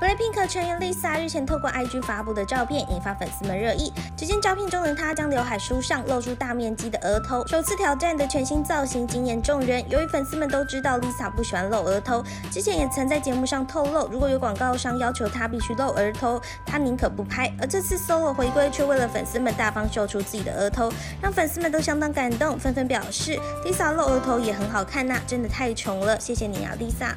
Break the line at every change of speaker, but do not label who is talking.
BLACKPINK 成员 Lisa 日前透过 IG 发布的照片引发粉丝们热议。只见照片中的她将刘海梳上，露出大面积的额头，首次挑战的全新造型惊艳众人。由于粉丝们都知道 Lisa 不喜欢露额头，之前也曾在节目上透露，如果有广告商要求她必须露额头，她宁可不拍。而这次 Solo 回归却为了粉丝们大方秀出自己的额头，让粉丝们都相当感动，纷纷表示 Lisa 露额头也很好看呐，真的太穷了。谢谢你啊，Lisa。